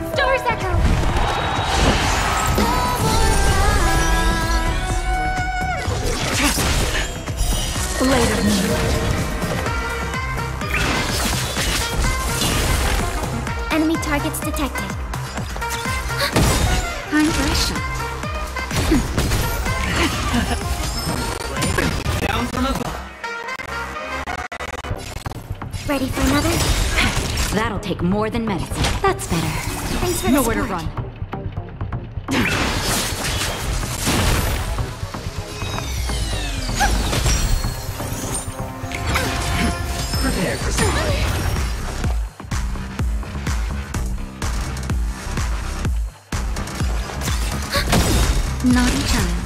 Stars echo. Blade of me. Enemy targets detected. Time for a shot. Down from above. Ready for another? That'll take more than medicine. That's better. Thanks for the Nowhere to run. Prepare for something. Naughty child.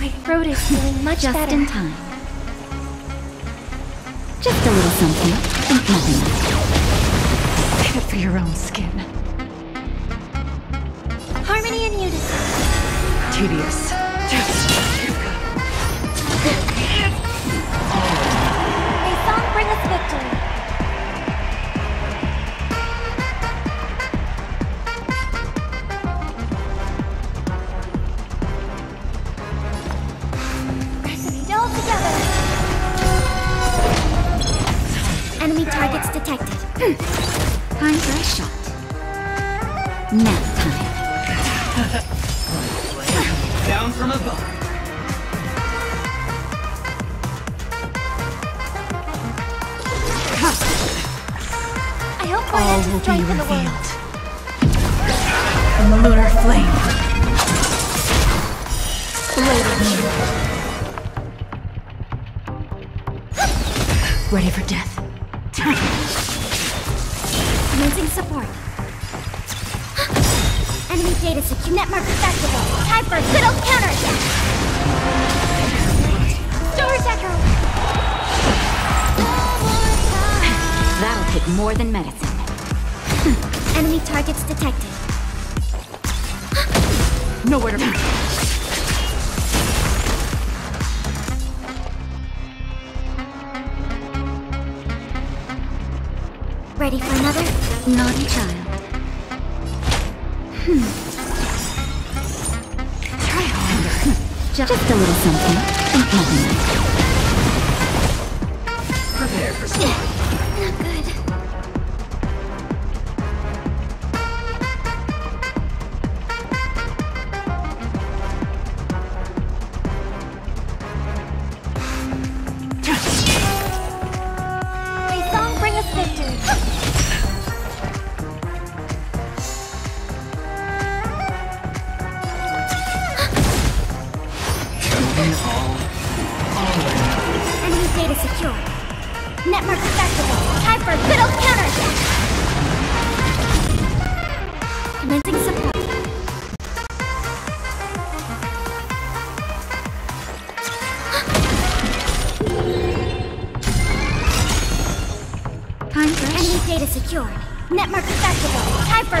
My throat is feeling much Just better. in time. Just a little something. Nothing it. Save it for your own skin. Harmony and unison. Tedious. May Down from above. I hope we're All meant to will be strengthen the Lunar flame. Blade me. Ready for death. Commencing support. Enemy data secure. Netmark activated. Time for a good old counterattack. Stars echo. That'll take more than medicine. Enemy targets detected. Nowhere to run. Ready for another? Naughty child. Try harder. Just, a little something. Prepare for something. Data secure. Netmark activated. Time for good old counterattack. Commencing support. Time for Enemy data secured. Netmark activated. Time for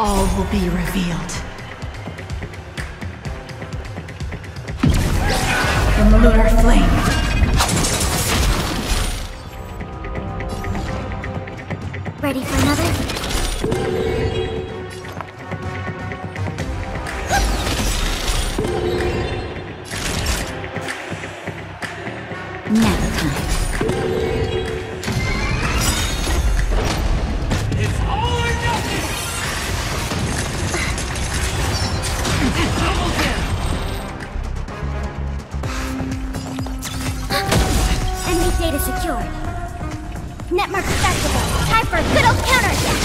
All will be revealed. The lunar flame. Ready for another? Accessible. Time for a good old counterattack.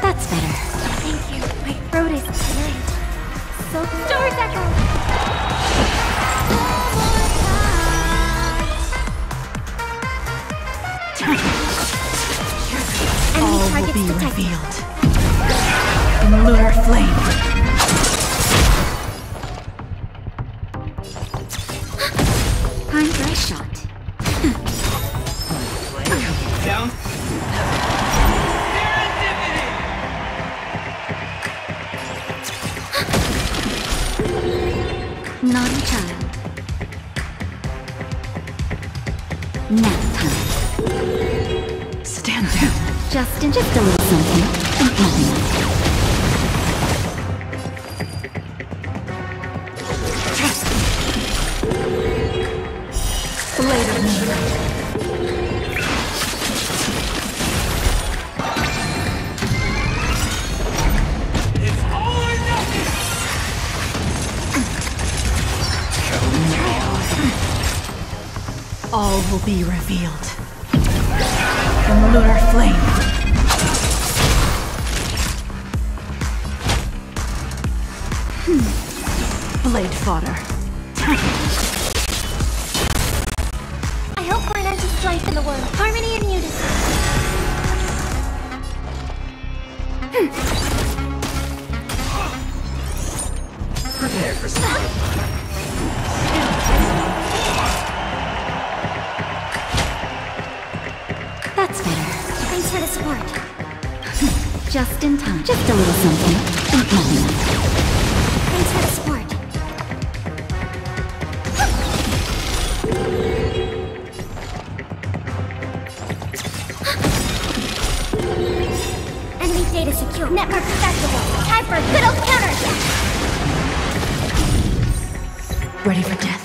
That's better. Thank you. My throat is tonight. So Doors echo. All will be detected. revealed. Lunar flame. Stand down. Just a little something. And nothing! All will be revealed. The lunar flame. Hmm. Blade fodder. I hope for an endless life in the world. Harmony and unity. Prepare for some. for the support. Just in time. Just a little something. And nothing. Thanks for the support. Enemy data secure. Network accessible. Time for a good old counterattack. Ready for death.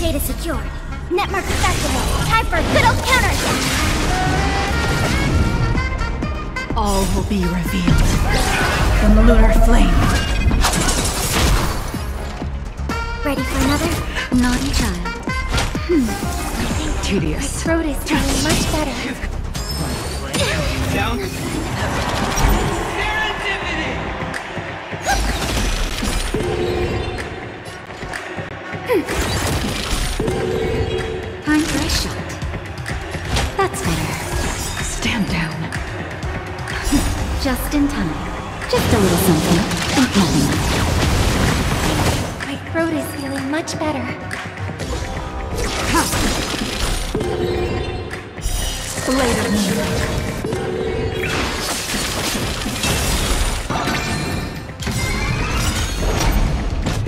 Data secured. Network accessible. Time for a good old counterattack. All will be revealed. The lunar flame. Ready for another? Naughty child. Hmm. Tedious. My throat is doing much better. Down. Blade me.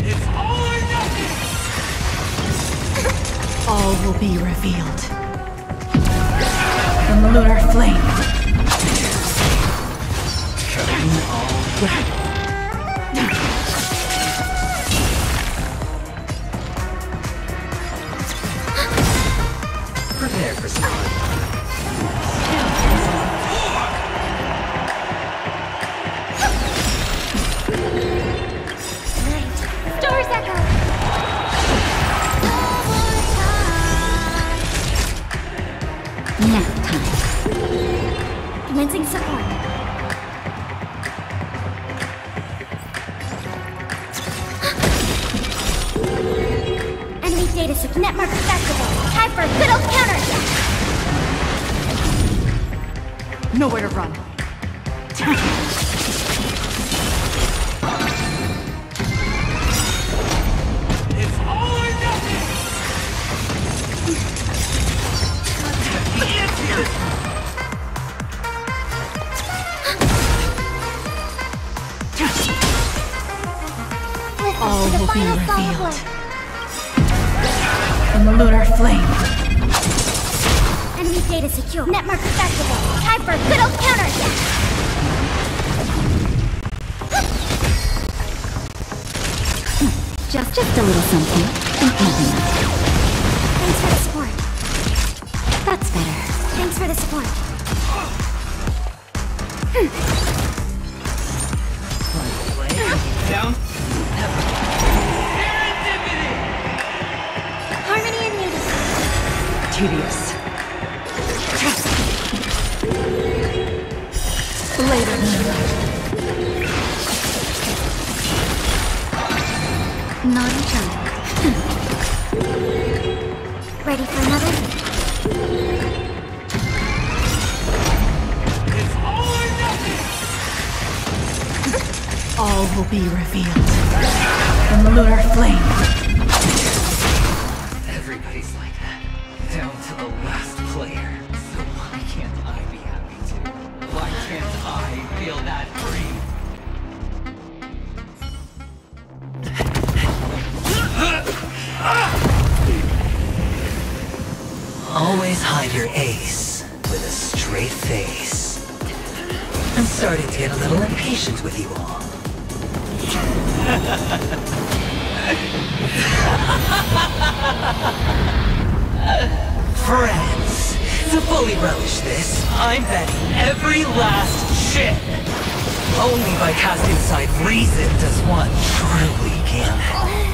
It's all or nothing! All will be revealed. The lunar flame. Commencing support. Enemy data secure. Network accessible. Time for a good old counterattack. Nowhere to run. flame. Enemy data secure. Netmark activate. Time for a good old counterattack. Just, just a little something. Nothing. Thanks for the support. That's better. Thanks for the support. Hmm. Tedious. Later, moonlight. Naughty child. Ready for another? It's all or nothing. All will be revealed. The lunar flame. Down to the last player. So why can't I be happy too? Why can't I feel that free? Always hide your ace with a straight face. I'm starting to get a little impatient with you all. Friends, to fully relish this, I'm betting every last chip. Only by casting aside reason does one truly gamble.